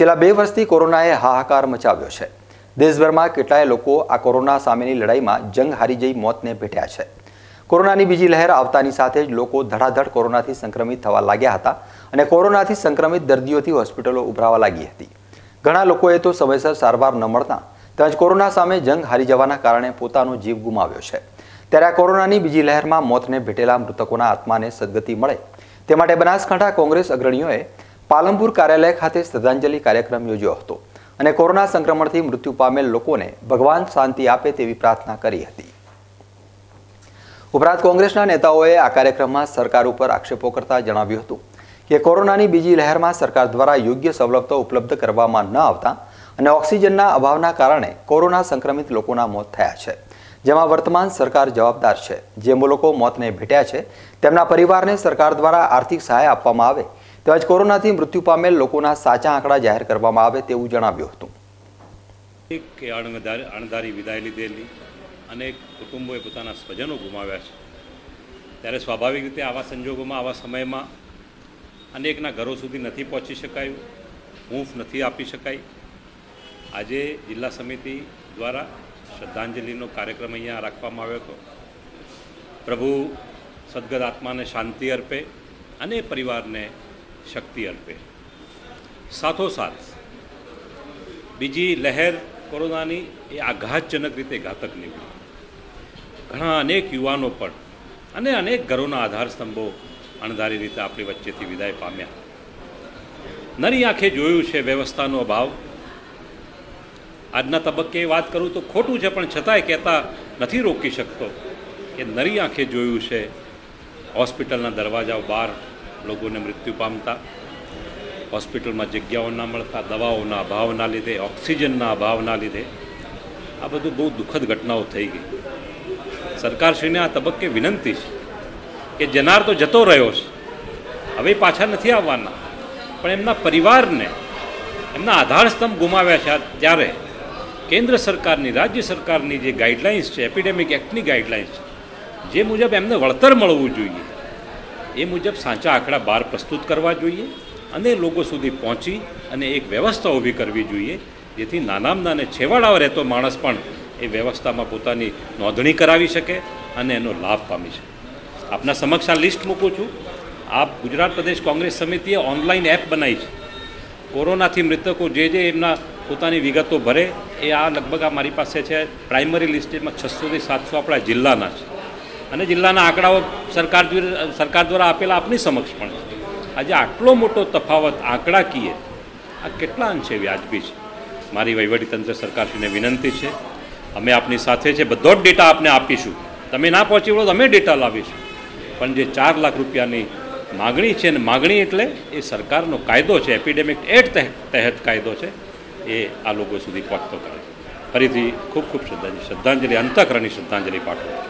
છેલ્લા બે વર્ષથી કોરોનાએ હાહાકાર મચાવ્યો છે. દેશભરમાં કેટલાય લોકો આ કોરોના સામેની લડાઈમાં જંગ હારી જઈ મોતને ભેટ્યા છે. કોરોનાની બીજી લહેર આવતાની સાથે જ લોકો ધડાધડ કોરોનાથી સંક્રમિત થવા લાગ્યા હતા અને કોરોનાથી સંક્રમિત દર્દીઓથી હોસ્પિટલો ઉભરાવા લાગી હતી. ઘણા લોકોએ તો સમયસર સારવાર ન મળતા, તેમજ કોરોના સામે જંગ હારી જવાના કારણે પોતાનો જીવ ગુમાવ્યો છે. ત્યારે આ કોરોનાની બીજી લહેરમાં મોતને ભેટેલા મૃતકોના આત્માને સદગતિ મળે. તે માટે બનાસકાંઠા કોંગ્રેસ અગ્રણીઓએ પાલનપુર કાર્યાલય ખાતે શ્રદ્ધાંજલિ કાર્યક્રમ યોજ્યો હતો અને કોરોના સંક્રમણથી મૃત્યુ પામેલ લોકોને ભગવાન શાંતિ આપે તેવી પ્રાર્થના કરી હતી. ઉપરાંત કોંગ્રેસના નેતાઓએ આ કાર્યક્રમમાં સરકાર ઉપર આક્ષેપો કરતા જણાવ્યું હતું કે કોરોનાની બીજી લહેરમાં સરકાર દ્વારા યોગ્ય સવલતો ઉપલબ્ધ કરવામાં ન આવતા અને ઓક્સિજનના અભાવના કારણે કોરોના સંક્રમિત લોકોના મોત થયા છે, જેમાં વર્તમાન સરકાર જવાબદાર છે. જે લોકો મોતને ભેટ્યા છે, તેમના પરિવારને સરકાર દ્વારા આર્થિક સહાય આપવામાં આવે તેમજ કોરોનાથી મૃત્યુ પામેલ લોકોના સાચા આંકડા જાહેર કરવામાં આવે તેવું જણાવ્યું હતું. કે અણધારી વિદાય લીધેલી અનેક કુટુંબોએ પોતાના સ્વજનો ગુમાવ્યા છે. ત્યારે સ્વાભાવિક રીતે આવા સંજોગોમાં, આવા સમયમાં અનેકના ઘરો સુધી નથી પહોંચી શકાયું, હૂંફ નથી આપી શકાય આજે જિલ્લા સમિતિ દ્વારા શ્રદ્ધાંજલિનો કાર્યક્રમ અહીંયા રાખવામાં આવ્યો હતો. પ્રભુ સદગત આત્માને શાંતિ અર્પે અને પરિવારને શક્તિ અર્પે. સાથોસાથ, બીજી લહેર કોરોનાની એ આઘાતજનક રીતે ઘાતક નીવડી. ઘણા અનેક યુવાનો પણ અને અનેક ઘરોના આધારસ્તંભો અણધારી રીતે આપણી વચ્ચેથી વિદાય પામ્યા. નરી આંખે જોયું છે વ્યવસ્થાનો અભાવ. આજના તબક્કે વાત કરું તો ખોટું છે, પણ છતાંય કહેતા નથી રોકી શકતો કે નરી આંખે જોયું છે હોસ્પિટલના દરવાજાઓ બહાર લોકોને મૃત્યુ પામતા. હોસ્પિટલમાં જગ્યાઓ ના મળતા, દવાઓના અભાવના લીધે, ઓક્સિજનના અભાવના લીધે આ બધું બહુ દુઃખદ ઘટનાઓ થઈ ગઈ. સરકારશ્રીને આ તબક્કે વિનંતી છે કે જનાર તો જતો રહ્યો છે, હવે પાછા નથી આવવાના. પણ એમના પરિવારને, એમના આધારસ્તંભ ગુમાવ્યા છે ત્યારે કેન્દ્ર સરકારની, રાજ્ય સરકારની જે ગાઈડલાઇન્સ છે, એપિડેમિક એક્ટની ગાઈડલાઇન્સ છે, જે મુજબ એમને વળતર મળવું જોઈએ. એ મુજબ સાચા આંકડા બહાર પ્રસ્તુત કરવા જોઈએ અને લોકો સુધી પહોંચી અને એક વ્યવસ્થા ઊભી કરવી જોઈએ. જેથી નાનામાં નાને છેવાડાઓ રહેતો માણસ પણ એ વ્યવસ્થામાં પોતાની નોંધણી કરાવી શકે અને એનો લાભ પામી શકે. આપના સમક્ષ આ લિસ્ટ મૂકું છું. આપ ગુજરાત પ્રદેશ કોંગ્રેસ સમિતિએ ઓનલાઈન એપ બનાવી છે. કોરોનાથી મૃતકો જે જે એમના પોતાની વિગતો ભરે, એ આ લગભગ આ મારી પાસે છે. પ્રાઇમરી લિસ્ટમાં છસોથી સાતસો આપણા જિલ્લાના છે. અને જિલ્લાના આંકડાઓ સરકાર સરકાર દ્વારા આપેલા આપની સમક્ષ પણ છે. આજે આટલો મોટો તફાવત આંકડાકીય આ કેટલા અંશે વ્યાજબી છે? મારી વહીવટીતંત્ર સરકારશ્રીને વિનંતી છે. અમે આપની સાથે છે. બધો જ ડેટા આપને આપીશું. તમે ના પહોંચી વળો તો અમે ડેટા લાવીશું. પણ જે ચાર લાખ રૂપિયાની માગણી છે ને માગણી એટલે એ સરકારનો કાયદો છે. એપિડેમિક એક્ટ તહેત કાયદો છે. એ આ લોકો સુધી પહોંચતો કરે ફરીથી ખૂબ ખૂબ શ્રદ્ધાંજલિ શ્રદ્ધાંજલિ, અંતઃકરણની શ્રદ્ધાંજલિ પાઠવું